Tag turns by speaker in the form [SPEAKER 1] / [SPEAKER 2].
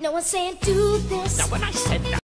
[SPEAKER 1] No one's saying do this.
[SPEAKER 2] Now when I said that.